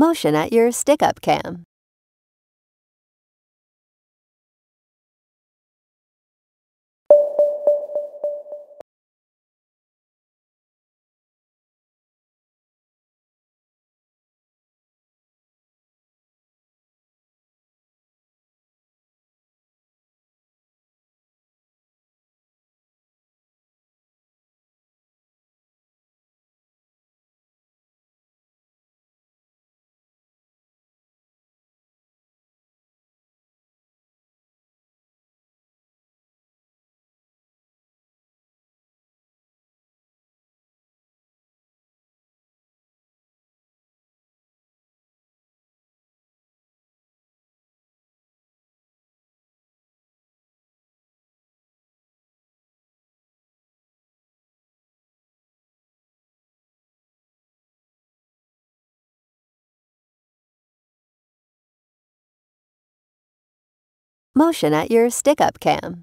Motion at your stick-up cam. Motion at your stick-up cam.